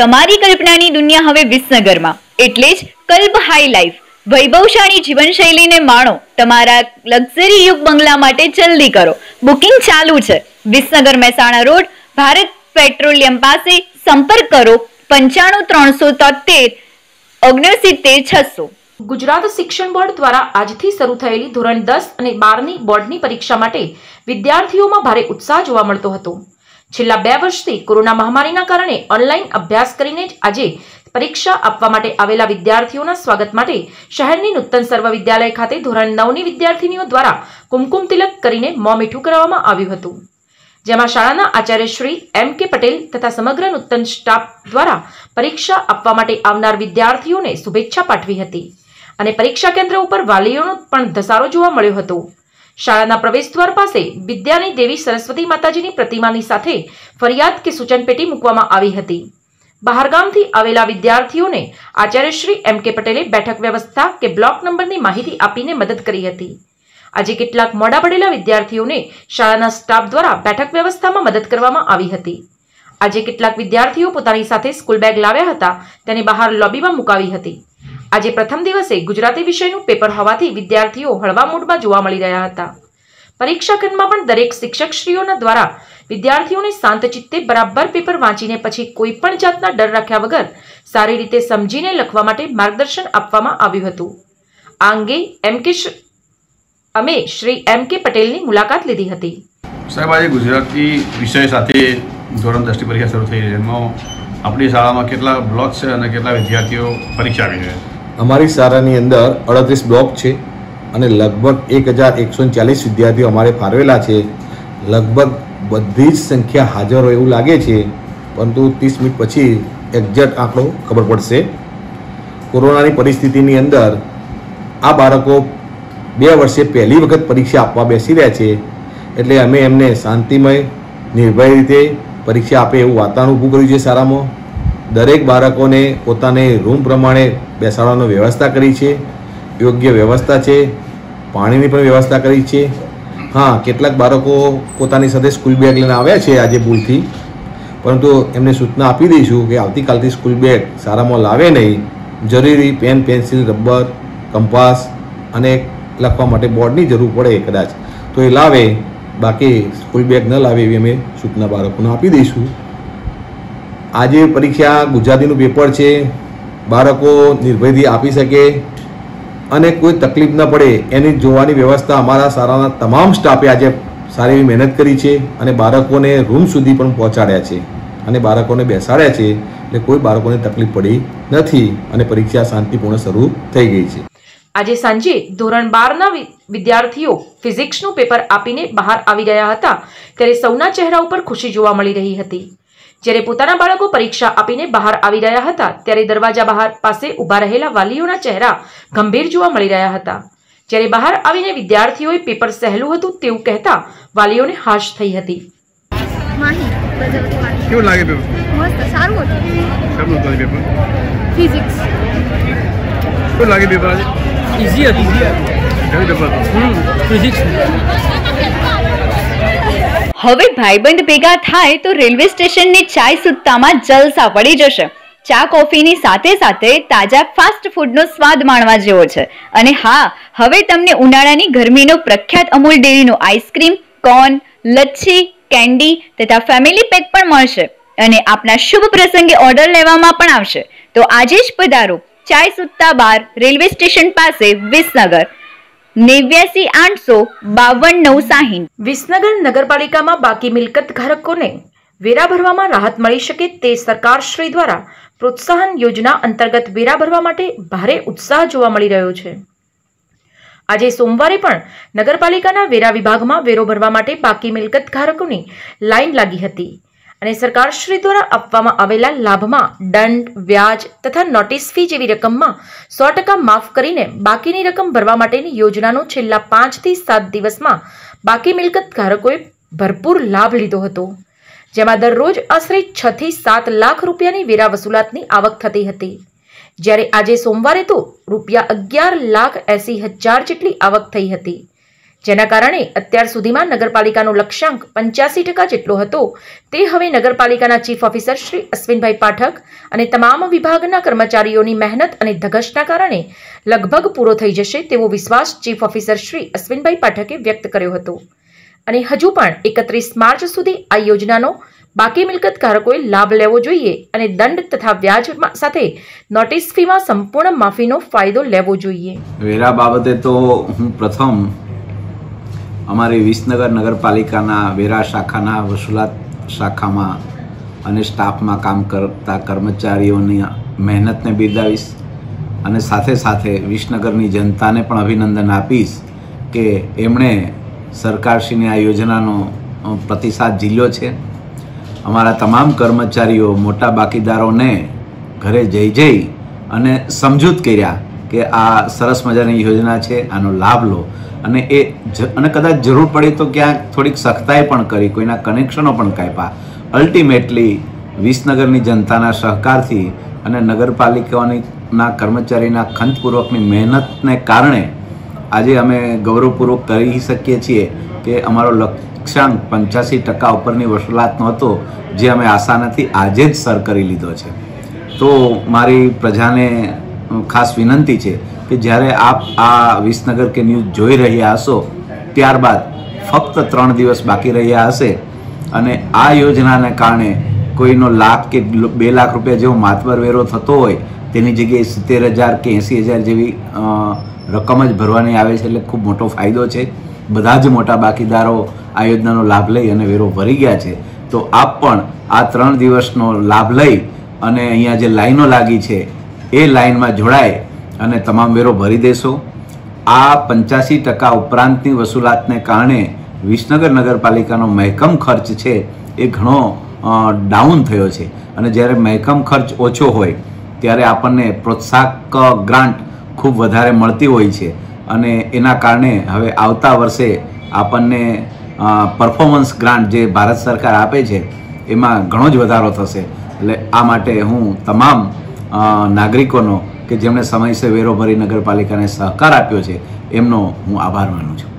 તમારી કલ્પનાની દુનિયા હવે વિસનગરમાં. એટલે જ કલ્પ હાઈ લાઈફ વૈભવશાળી જીવનશૈલીને માણો તમારા લક્ઝરી યુગ બંગલા માટે જલ્દી કરો. બુકિંગ ચાલુ છે. વિસનગર મહેસાણા રોડ, ભારત પેટ્રોલિયમ પાસે સંપર્ક કરો પંચાણું ત્રણસો તોતેર, ઓગણસિત્તેર, છસો. ગુજરાત શિક્ષણ બોર્ડ દ્વારા આજથી શરૂ થયેલી ધોરણ દસ અને બારની બોર્ડની પરીક્ષા માટે વિદ્યાર્થીઓમાં ભારે ઉત્સાહ જોવા મળતો હતો. છેલ્લા બે વર્ષથી કોરોના મહામારીના કારણે ઓનલાઈન અભ્યાસ કરીને જ આજે પરીક્ષા આપવા માટે આવેલા વિદ્યાર્થીઓના સ્વાગત માટે શહેરની નૂતન સર્વ વિદ્યાલય ખાતે ધોરણ નવની વિદ્યાર્થીનીઓ દ્વારા કુમકુમ તિલક કરીને મોં મીઠું કરવામાં આવ્યું હતું. જેમાં શાળાના આચાર્ય શ્રી એમ કે પટેલ તથા સમગ્ર નૂતન સ્ટાફ દ્વારા પરીક્ષા આપવા માટે આવનાર વિદ્યાર્થીઓને શુભેચ્છા પાઠવી હતી. અને પરીક્ષા કેન્દ્ર ઉપર વાલીઓનો પણ ધસારો જોવા મળ્યો હતો. શાળાના પ્રવેશદ્વાર પાસે વિદ્યાની દેવી સરસ્વતી માતાજીની પ્રતિમાની સાથે ફરિયાદ કે સૂચન પેટી મૂકવામાં આવી હતી. બહારગામથી આવેલા વિદ્યાર્થીઓને આચાર્યશ્રી એમ કે પટેલે બેઠક વ્યવસ્થા કે બ્લોક નંબરની માહિતી આપીને મદદ કરી હતી. આજે કેટલાક મોડા પડેલા વિદ્યાર્થીઓને શાળાના સ્ટાફ દ્વારા બેઠક વ્યવસ્થામાં મદદ કરવામાં આવી હતી. આજે કેટલાક વિદ્યાર્થીઓ પોતાની સાથે સ્કૂલ બેગ લાવ્યા હતા, તેને બહાર લોબીમાં મુકાવી હતી. આજે પ્રથમ દિવસે ગુજરાતી વિષયનું પેપર હોવાથી વિદ્યાર્થીઓ હળવા મૂડમાં જોવા મળી રહ્યા હતા. પરીક્ષા ખંડમાં પણ દરેક શિક્ષકશ્રીઓના દ્વારા વિદ્યાર્થીઓને શાંત ચિત્તે બરાબર પેપર વાંચીને પછી કોઈ પણ જાતના ડર રાખ્યા વગર સારી રીતે સમજીને લખવા માટે માર્ગદર્શન આપવામાં આવ્યું હતું. આ અંગે એમ કે અમે શ્રી એમ કે પટેલની મુલાકાત લીધી હતી. સાહેબ, આજે ગુજરાતી વિષય સાથે ધોરણ દસની પરીક્ષા શરૂ થઈ છે. એમાં આપણી શાળામાં કેટલા બ્લોક છે અને કેટલા વિદ્યાર્થીઓ પરીક્ષા આપી રહ્યા છે? અમારી શાળાની અંદર અડત્રીસ બ્લોક છે અને લગભગ એક હજાર એકસો ચાલીસ વિદ્યાર્થીઓ અમારે ફાળવેલા છે. લગભગ બધી જ સંખ્યા હાજર હોય એવું લાગે છે, પરંતુ ત્રીસ મિનિટ પછી એક્ઝેક્ટ આંકડો ખબર પડશે. કોરોનાની પરિસ્થિતિની અંદર આ બાળકો બે વર્ષે પહેલી વખત પરીક્ષા આપવા બેસી રહ્યા છે, એટલે અમે એમને શાંતિમય, નિર્ભય રીતે પરીક્ષા આપે એવું વાતાવરણ ઊભું કર્યું છે શાળામાં. દરેક બાળકોને પોતાને રૂમ પ્રમાણે બેસાડવાની વ્યવસ્થા કરી છે, યોગ્ય વ્યવસ્થા છે, પાણીની પણ વ્યવસ્થા કરી છે. હા, કેટલાક બાળકો પોતાની સાથે સ્કૂલ બેગ લઈને આવ્યા છે આજે ભૂલથી. પરંતુ એમને સૂચના આપી દઈશું કે આવતીકાલથી સ્કૂલ બેગ સારામાં લાવે નહીં. જરૂરી પેન, પેન્સિલ, રબર, કંપાસ અને લખવા માટે બોર્ડની જરૂર પડે કદાચ. તો એ લાવે. બાકી સ્કૂલ બેગ ન લાવે એવી અમે સૂચના બાળકોને આપી દઈશું. આજે પરીક્ષા ગુજરાતીનું પેપર છે. બાળકો નિર્ભયથી આપી શકે અને કોઈ તકલીફ ન પડે એની જોવાની વ્યવસ્થા અમારા શાળાના તમામ સ્ટાફે આજે સારી એવી મહેનત કરી છે અને બાળકોને રૂમ સુધી પણ પહોંચાડ્યા છે. અને બાળકોને બેસાડ્યા છે એટલે કોઈ બાળકોને તકલીફ પડી નથી અને પરીક્ષા શાંતિપૂર્ણ શરૂ થઈ ગઈ છે. આજે સાંજે ધોરણ બારના વિદ્યાર્થીઓ ફિઝિક્સનું પેપર આપીને બહાર આવી ગયા હતા. ત્યારે સૌના ચહેરા ઉપર ખુશી જોવા મળી રહી હતી. જ્યારે પોતાના બાળકો પરીક્ષા આપીને બહાર આવી રહ્યા હતા ત્યારે દરવાજા બહાર પાસે ઊભા રહેલા વાલીઓના ચહેરા ગંભીર જોવા મળી રહ્યા હતા. જ્યારે બહાર આવીને વિદ્યાર્થીઓએ પેપર સહેલું હતું તેવું કહેતા વાલીઓને હાશ થઈ હતી. કેવું લાગે પેપર? મસ્ત સારું હતું. પેપર? ફિઝિક્સ. કેવું લાગે પેપર આજે? ઇઝી હતી. ઇઝી હતી પેપર હતું? ફિઝિક્સ. હવે ભાઈબંધ ભેગા થાય તો રેલવે સ્ટેશનની ચાય સુત્તામાં જલસા પડી જશે. ચા કોફીની સાથે સાથે તાજા ફાસ્ટ ફૂડનો સ્વાદ માણવા જેવો છે. અને હા, હવે તમને ઉનાળાની ગરમીનો પ્રખ્યાત Amul ડેરીનો ice cream, corn, lassi, candy તથા ફેમિલી પેક પણ મળશે. અને આપના શુભ પ્રસંગે ઓર્ડર લેવામાં પણ આવશે. તો આજે જ પધારો. ચાય સુત્તા બાર રેલવે સ્ટેશન પાસે વિસનગર. નેવ્યાસી આઠસો બાવન નવ સાહીઠ. વિસનગર નગરપાલિકામાં બાકી મિલકત ધારકોને વેરા ભરવામાં રાહત મળી શકે તે સરકારશ્રી દ્વારા પ્રોત્સાહન યોજના અંતર્ગત વેરા ભરવા માટે ભારે ઉત્સાહ જોવા મળી રહ્યો છે. આજે સોમવારે પણ નગરપાલિકાના વેરા વિભાગમાં વેરો ભરવા માટે બાકી મિલકત ધારકોની લાઇન લાગી હતી. અને સરકારશ્રી દ્વારા આપવામાં આવેલા લાભમાં દંડ, વ્યાજ તથા નોટિસ ફી જેવી રકમમાં સો ટકા માફ કરીને બાકીની રકમ ભરવા માટેની યોજનાનો છેલ્લા પાંચથી સાત દિવસમાં બાકી મિલકત ધારકોએ ભરપૂર લાભ લીધો હતો. જેમાં દરરોજ આશરે છ થી સાત લાખ રૂપિયાની વેરા વસૂલાતની આવક થતી હતી. જ્યારે આજે સોમવારે તો રૂપિયા અગિયાર લાખ એસી હજાર જેટલી આવક થઈ હતી. જેના કારણે અત્યાર સુધીમાં નગરપાલિકાનો લક્ષ્યાંક પંચ્યાસી ટકા જેટલો હતો. તે હવે નગરપાલિકાના ચીફ ઓફિસર શ્રી અશ્વિનભાઈ પાઠક અને તમામ વિભાગના કર્મચારીઓની મહેનત અને ધગશના કારણે લગભગ પૂરો થઈ જશે તેવો વિશ્વાસ ચીફ ઓફિસર શ્રી અશ્વિનભાઈ પાઠકે વ્યક્ત કર્યો હતો. અને હજુ પણ એકત્રીસ માર્ચ સુધી આ યોજનાનો બાકી મિલકત ધારકોએ લાભ લેવો જોઈએ અને દંડ તથા વ્યાજ સાથે નોટિસ ફીમાં સંપૂર્ણ માફીનો ફાયદો લેવો જોઈએ. વેરા બાબતે તો હું પ્રથમ અમારી વિસનગર નગરપાલિકાના વેરા શાખાના વસૂલાત શાખામાં અને સ્ટાફમાં કામ કરતા કર્મચારીઓની મહેનતને બિરદાવીશ અને સાથે સાથે વિસનગરની જનતાને પણ અભિનંદન આપીશ કે એમણે સરકારશ્રીની આ યોજનાનો પ્રતિસાદ ઝીલ્યો છે. અમારા તમામ કર્મચારીઓ, મોટા બાકીદારોને ઘરે જઈ જઈ અને સમજૂત કર્યા કે આ સરસ મજાની યોજના છે, આનો લાભ લો. અને એ અને કદાચ જરૂર પડી તો ક્યાંક થોડીક સખ્તાઈ પણ કરી, કોઈના કનેક્શનો પણ કાપ્યા. અલ્ટિમેટલી વિસનગરની જનતાના સહકારથી અને નગરપાલિકાઓની ના કર્મચારીના ખંતપૂર્વકની મહેનતને કારણે આજે અમે ગૌરવપૂર્વક કરી શકીએ છીએ કે અમારો લક્ષ્યાંક પંચ્યાસી ટકા ઉપરની વસૂલાતનો હતો જે અમે આશા નથી, આજે જ સર કરી લીધો છે. તો મારી પ્રજાને ખાસ વિનંતી છે કે જ્યારે આપ આ વિસનગર કે ન્યૂઝ જોઈ રહ્યા હશો, ત્યારબાદ ફક્ત ત્રણ દિવસ બાકી રહ્યા હશે અને આ યોજનાને કારણે કોઈનો લાખ કે બે લાખ રૂપિયા જેવો માતબર વેરો થતો હોય, તેની જગ્યાએ સિત્તેર હજાર કે એંસી હજાર જેવી રકમ જ ભરવાની આવે છે એટલે ખૂબ મોટો ફાયદો છે. બધા જ મોટા બાકીદારો આ યોજનાનો લાભ લઈ અને વેરો ભરી ગયા છે. તો આપ પણ આ ત્રણ દિવસનો લાભ લઈ અને અહીંયા જે લાઈનો લાગી છે એ લાઈનમાં જોડાય અને તમામ વેરો ભરી દેશો. આ પંચ્યાસી ટકા ઉપરાંતની વસૂલાતને કારણે વિસનગર નગરપાલિકાનો મહેકમ ખર્ચ છે એ ઘણો ડાઉન થયો છે. અને જ્યારે મહેકમ ખર્ચ ઓછો હોય, ત્યારે આપણને પ્રોત્સાહક ગ્રાન્ટ ખૂબ વધારે મળતી હોય છે. અને એના કારણે હવે આવતા વર્ષે આપણને પરફોર્મન્સ ગ્રાન્ટ જે ભારત સરકાર આપે છે, એમાં ઘણો જ વધારો થશે. એટલે આ માટે હું તમામ નાગરિકોનો કે જેમણે સમયસર વેરો ભરી નગરપાલિકાને સહકાર આપ્યો છે, એમનો હું આભાર માનું છું.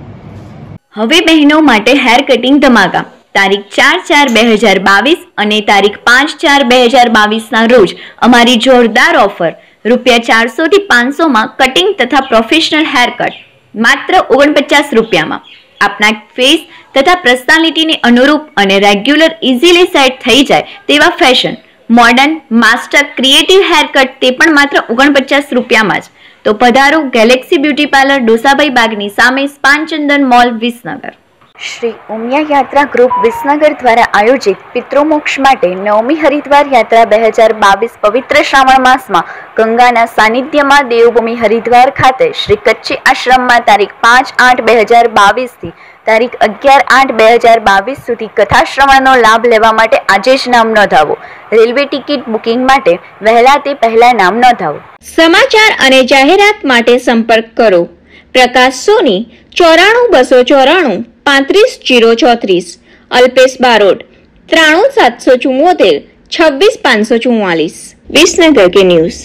હવે બહેનો માટે હેર કટિંગ ધમાકા. તારીખ ચાર ચાર બે હજાર બાવીસ અને તારીખ પાંચ ચાર બે હજાર બાવીસના રોજ અમારી જોરદાર ઓફર. રૂપિયા ચારસોથી પાંચસોમાં કટિંગ તથા પ્રોફેશનલ હેર કટ. માત્ર ઓગણપચાસ રૂપિયામાં. આપના ફેસ તથા પર્સનાલિટીને અનુરૂપ અને રેગ્યુલર ઇઝીલી સેટ થઈ જાય તેવા fashion. Modern master creative haircut તે પણ માત્ર ઓગણપચાસ રૂપિયામાં જ. તો પધારો ગેલેક્સી બ્યુટી પાર્લર ડોસાભાઈ બાગની સામે સ્પાનચંદન મોલ વિસનગર. શ્રી ઉમિયા યાત્રા ગ્રુપ વિસનગર દ્વારા આયોજિત પિતૃમોક્ષ માટે નવમી હરિદ્વાર યાત્રા બે હજાર બાવીસ પવિત્ર શ્રાવણ માસમાં ગંગાના સાનિધ્યમાં દેવભૂમિ હરિદ્વાર ખાતે શ્રી કચ્છી આશ્રમમાં તારીખ પાંચ આઠ બે હજાર બાવીસથી તારીખ અગિયાર આઠ બે હજાર બાવીસ સુધી કથા શ્રવણનો લાભ લેવા માટે આજે જ નામ નોંધાવો. રેલવે ટિકિટ બુકિંગ માટે વહેલા તે પહેલા નામ નોંધાવો. સમાચાર અને જાહેરાત માટે સંપર્ક કરો. પ્રકાશ સોની, ચોરાણું બસો ચોરાણું પાંત્રીસ જીરો ચોત્રીસ. અલ્પેશ બારોટ ત્રાણું સાતસો ચુમ્મોતેર છવ્વીસ પાંચસો ચુમ્માલીસ વિસનગર કે ન્યૂઝ.